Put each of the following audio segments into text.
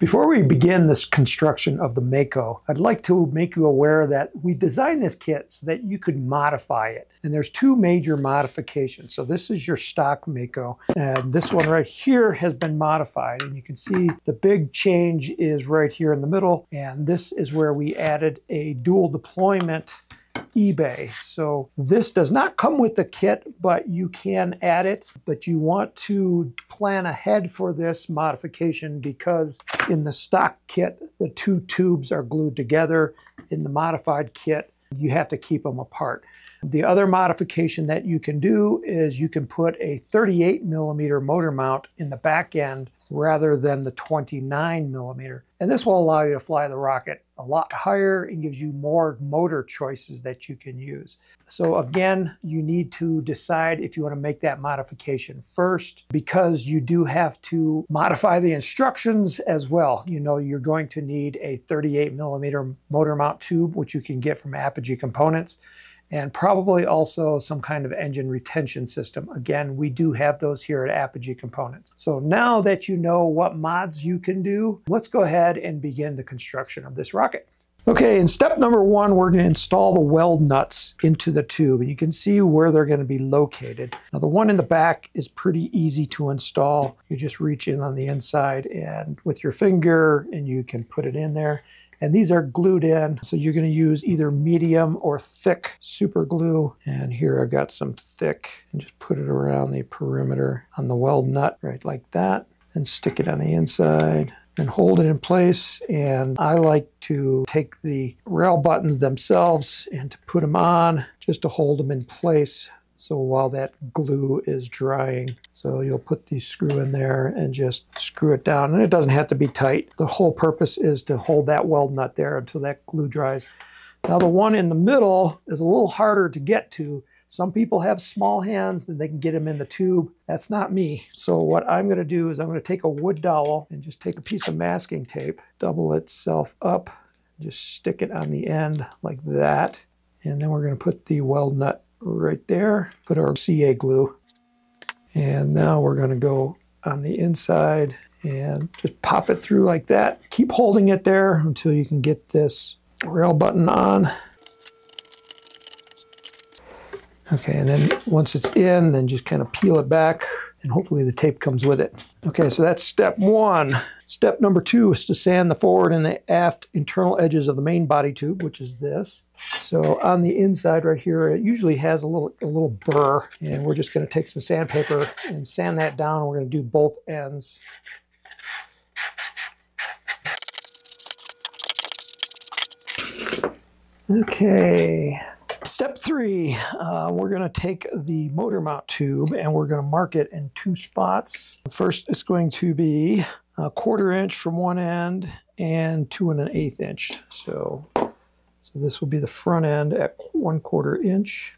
Before we begin this construction of the Mako, I'd like to make you aware that we designed this kit so that you could modify it. And there's two major modifications. So this is your stock Mako, and this one right here has been modified. And you can see the big change is right here in the middle, and this is where we added a dual deployment e-bay. So this does not come with the kit, but you can add it. But you want to plan ahead for this modification because in the stock kit, the two tubes are glued together. In the modified kit, you have to keep them apart. The other modification that you can do is you can put a 38 millimeter motor mount in the back end rather than the 29 millimeter. And this will allow you to fly the rocket a lot higher and gives you more motor choices that you can use. So again, you need to decide if you want to make that modification first because you do have to modify the instructions as well. You know, you're going to need a 38 millimeter motor mount tube, which you can get from Apogee Components and probably also some kind of engine retention system. Again, we do have those here at Apogee Components. So now that you know what mods you can do, let's go ahead and begin the construction of this rocket. Okay, in step number one, we're going to install the weld nuts into the tube, and you can see where they're going to be located. Now, the one in the back is pretty easy to install. You just reach in on the inside and with your finger, and you can put it in there. And these are glued in. So you're going to use either medium or thick super glue. And here I've got some thick and just put it around the perimeter on the weld nut right like that and stick it on the inside and hold it in place. And I like to take the rail buttons themselves and to put them on just to hold them in place so while that glue is drying, so you'll put the screw in there and just screw it down. And it doesn't have to be tight. The whole purpose is to hold that weld nut there until that glue dries. Now the one in the middle is a little harder to get to. Some people have small hands and they can get them in the tube. That's not me. So what I'm going to do is I'm going to take a wood dowel and just take a piece of masking tape, double itself up, just stick it on the end like that. And then we're going to put the weld nut right there. Put our CA glue. And now we're going to go on the inside and just pop it through like that. Keep holding it there until you can get this rail button on. Okay, and then once it's in, then just kind of peel it back and hopefully the tape comes with it. Okay, so that's step one. Step number two is to sand the forward and the aft internal edges of the main body tube, which is this. So on the inside right here, it usually has a little a little burr, and we're just going to take some sandpaper and sand that down. We're going to do both ends. Okay, Step three, uh, we're going to take the motor mount tube and we're going to mark it in two spots. First, it's going to be a quarter inch from one end and two and an eighth inch. So, so this will be the front end at one quarter inch.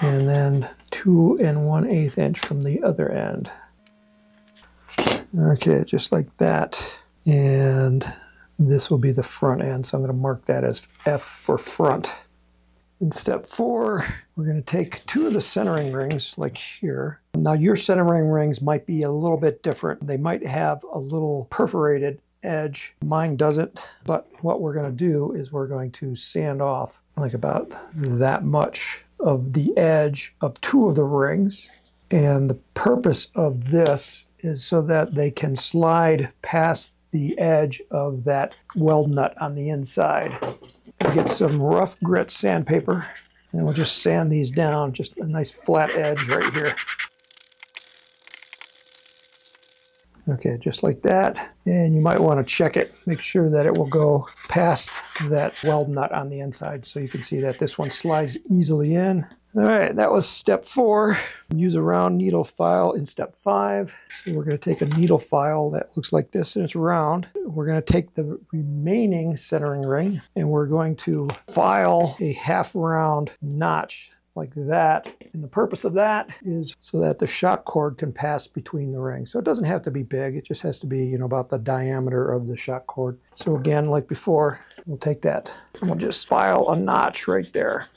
And then two and one eighth inch from the other end. Okay, just like that. And this will be the front end, so I'm going to mark that as F for front. In step four, we're going to take two of the centering rings, like here. Now your centering rings might be a little bit different. They might have a little perforated edge. Mine doesn't, but what we're going to do is we're going to sand off like about that much of the edge of two of the rings. And the purpose of this is so that they can slide past the edge of that weld nut on the inside. Get some rough grit sandpaper and we'll just sand these down, just a nice flat edge right here. Okay, just like that. And you might want to check it, make sure that it will go past that weld nut on the inside so you can see that this one slides easily in. All right, that was step four. Use a round needle file in step five. So we're going to take a needle file that looks like this and it's round. We're going to take the remaining centering ring and we're going to file a half round notch like that. And the purpose of that is so that the shock cord can pass between the rings. So it doesn't have to be big. It just has to be, you know, about the diameter of the shock cord. So again, like before, we'll take that and we'll just file a notch right there.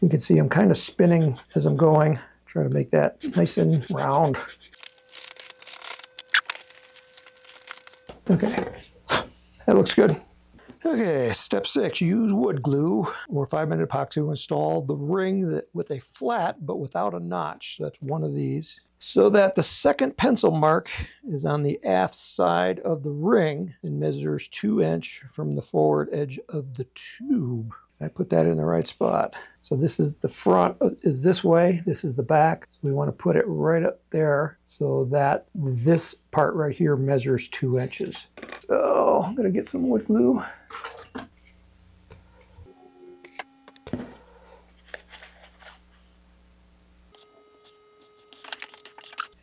You can see I'm kind of spinning as I'm going, trying to make that nice and round. Okay, that looks good. Okay, step six, use wood glue or five minute epoxy to install the ring that, with a flat but without a notch. So that's one of these. So that the second pencil mark is on the aft side of the ring and measures two inch from the forward edge of the tube. I put that in the right spot. So this is the front is this way, this is the back. So we want to put it right up there so that this part right here measures two inches. So I'm gonna get some wood glue.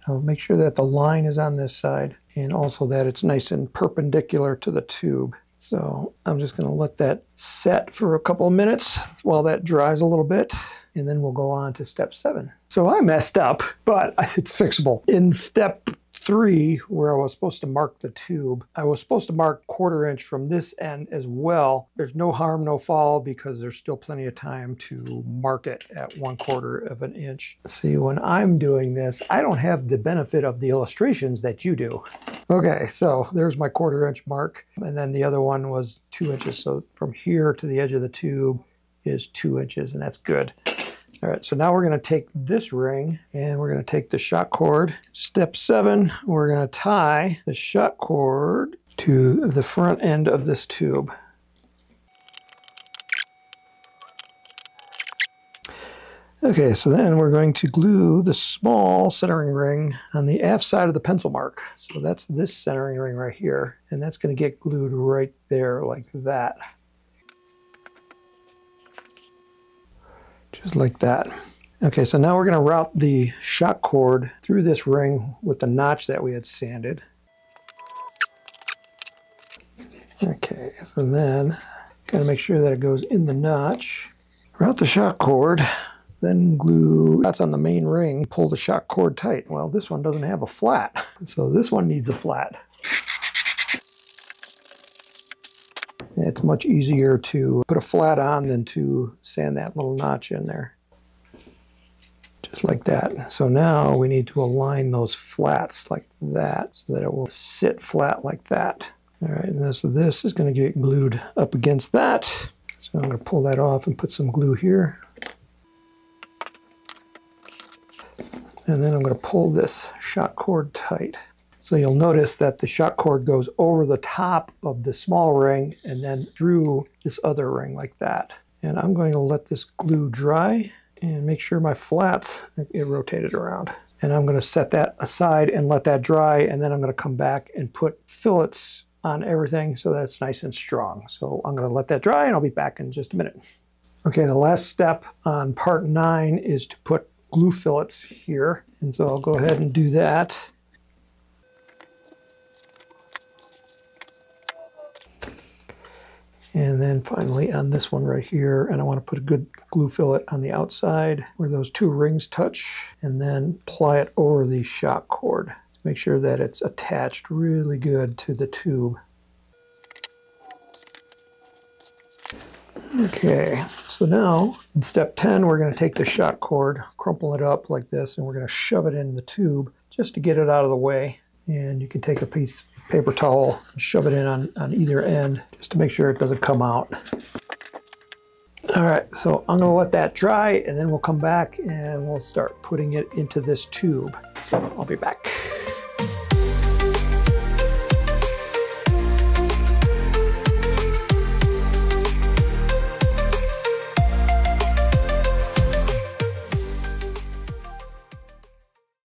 I'll make sure that the line is on this side and also that it's nice and perpendicular to the tube. So I'm just going to let that set for a couple of minutes while that dries a little bit, and then we'll go on to step seven. So I messed up, but it's fixable. In step three, where I was supposed to mark the tube, I was supposed to mark quarter inch from this end as well. There's no harm, no foul, because there's still plenty of time to mark it at one quarter of an inch. See, when I'm doing this, I don't have the benefit of the illustrations that you do. Okay, so there's my quarter inch mark. And then the other one was two inches. So from here to the edge of the tube is two inches, and that's good. All right, so now we're going to take this ring and we're going to take the shock cord. Step seven, we're going to tie the shock cord to the front end of this tube. Okay, so then we're going to glue the small centering ring on the aft side of the pencil mark. So that's this centering ring right here, and that's going to get glued right there like that. Just like that. Okay, so now we're going to route the shock cord through this ring with the notch that we had sanded. Okay, so then got to make sure that it goes in the notch. Route the shock cord, then glue that's on the main ring, pull the shock cord tight. Well, this one doesn't have a flat, so this one needs a flat. It's much easier to put a flat on than to sand that little notch in there. Just like that. So now we need to align those flats like that so that it will sit flat like that. All right, and so this is going to get glued up against that. So I'm going to pull that off and put some glue here. And then I'm going to pull this shock cord tight. So you'll notice that the shock cord goes over the top of the small ring and then through this other ring like that. And I'm going to let this glue dry and make sure my flats get rotated around. And I'm going to set that aside and let that dry and then I'm going to come back and put fillets on everything so that's nice and strong. So I'm going to let that dry and I'll be back in just a minute. Okay, the last step on part nine is to put glue fillets here. And so I'll go ahead and do that. And then finally on this one right here, and I want to put a good glue fillet on the outside where those two rings touch, and then ply it over the shock cord. Make sure that it's attached really good to the tube. Okay, so now in step 10, we're going to take the shock cord, crumple it up like this, and we're going to shove it in the tube just to get it out of the way. And you can take a piece paper towel and shove it in on, on either end just to make sure it doesn't come out. All right, so I'm gonna let that dry and then we'll come back and we'll start putting it into this tube. So I'll be back.